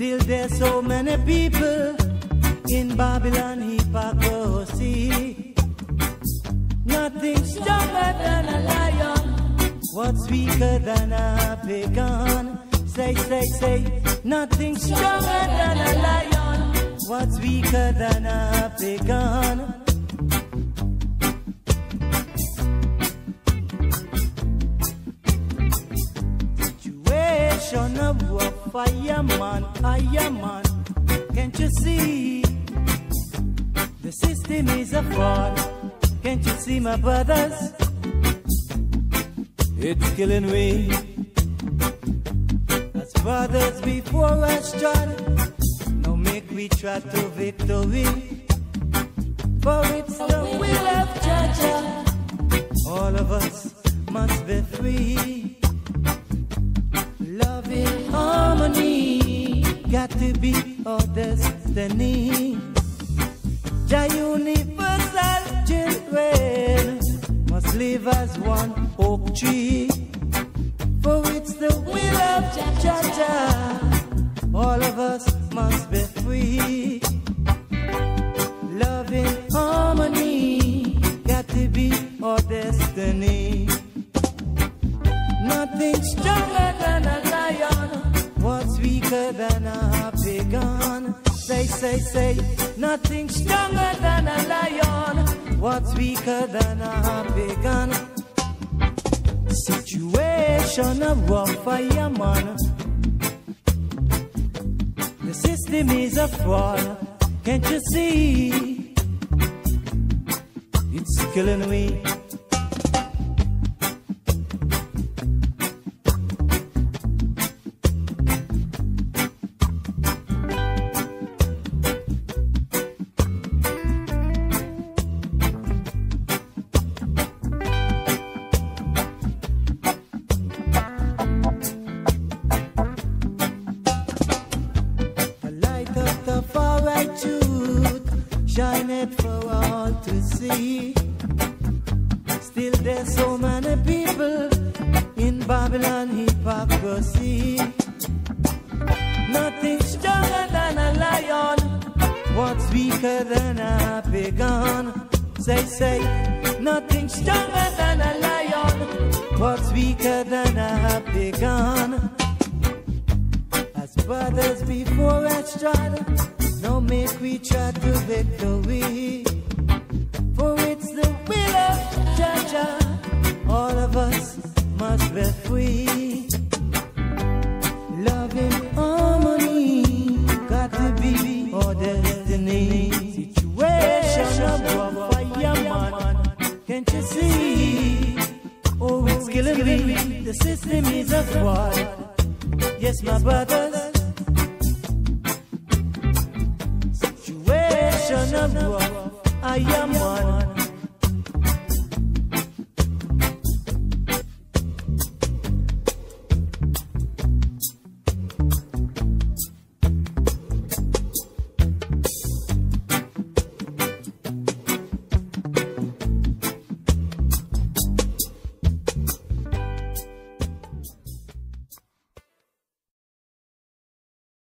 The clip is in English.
Still there's so many people in Babylon hypocrisy. Nothing stronger than a lion. What's weaker than a pagan? Say, say, say, nothing stronger than a lion. What's weaker than a pagan? Situation of war fireman, fireman. Can't you see? The system is a fraud. Can't you see, my brothers? It's killing me. As brothers before us tried, now make we try to victory. For it's the will of Jah. All of us destiny. Jah universal children must live as one oh, oak tree. For it's the will of Jah. All of us must be free. Love in harmony, got to be our destiny. Nothing stronger than a lion. What's weaker than a pagan? Say, say, say. Nothing stronger than a lion. What's weaker than a pagan? Situation of a fireman. The system is a fraud. Can't you see? It's killing me. To see. Still there's so many people in Babylon hypocrisy. Nothing stronger than a lion. What's weaker than a pagan? Say, say, nothing stronger than a lion. What's weaker than a pagan? As brothers before us tried, now make we try to victory. Love in harmony, got to be our destiny. Situation can't you see? Oh, it's killing me. The system is a fraud. Yes, my brothers. Situation. I am.